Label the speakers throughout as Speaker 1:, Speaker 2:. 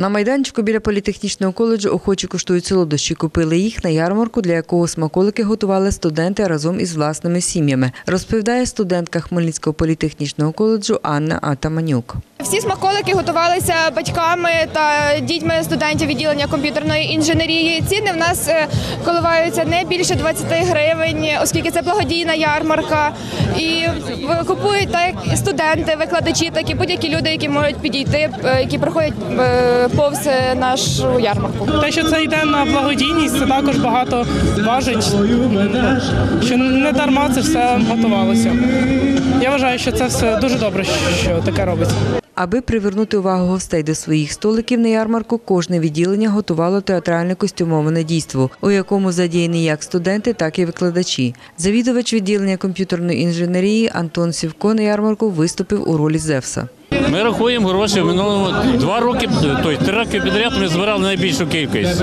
Speaker 1: На майданчику біля політехнічного коледжу охочі куштують солодощі. Купили їх на ярмарку, для якого смаколики готували студенти разом із власними сім'ями, розповідає студентка Хмельницького політехнічного коледжу Анна Атаманюк.
Speaker 2: Всі смаколики готувалися батьками та дітьми студентів відділення комп'ютерної інженерії. Ціни в нас е, коливаються не більше 20 гривень, оскільки це благодійна ярмарка. І купують так студенти, викладачі, так і будь-які люди, які можуть підійти, е, які проходять е, повз нашу ярмарку.
Speaker 3: Те, що це йде на благодійність, це також багато важить. Що не дарма це все готувалося. Я вважаю, що це все дуже добре, що таке робиться.
Speaker 1: Аби привернути увагу гостей до своїх столиків на ярмарку, кожне відділення готувало театральне костюмоване дійство, у якому задіяні як студенти, так і викладачі. Завідувач відділення комп'ютерної інженерії Антон Сівко на ярмарку виступив у ролі Зевса.
Speaker 4: Ми рахуємо гроші в два роки, тобто три роки підряд ми збирали найбільшу кількість.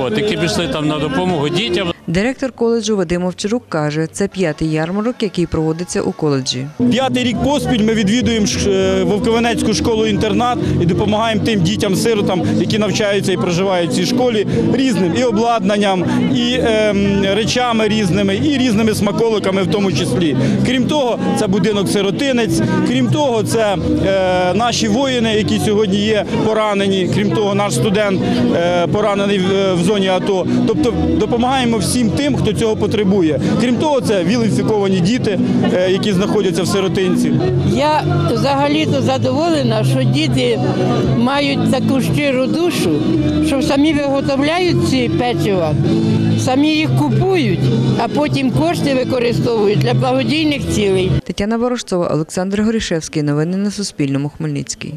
Speaker 4: От, які пішли там на допомогу дітям.
Speaker 1: Директор коледжу Вадим Овчарук каже, це п'ятий ярмарок, який проводиться у коледжі.
Speaker 5: П'ятий рік поспіль ми відвідуємо е, Вовковенецьку школу-інтернат і допомагаємо тим дітям-сиротам, які навчаються і проживають в цій школі, різним і обладнанням, і ем, речами різними, і різними смаколиками в тому числі. Крім того, це будинок сиротинець. Крім того, це е, наші воїни, які сьогодні є поранені. Крім того, наш студент е, поранений в, зоні АТО. Тобто допомагаємо всім тим, хто цього потребує. Крім того, це віл-інфіковані діти, е, які знаходяться в сиротинці.
Speaker 6: Я взагалі-то задоволена, що діти мають таку щиру душу, що самі виготовляють ці печива, самі їх купують, а потім кошти використовують для благодійних цілей.
Speaker 1: Тетяна Ворожцова, Олександр Горішевський. Новини на Суспільному. Хмельницький.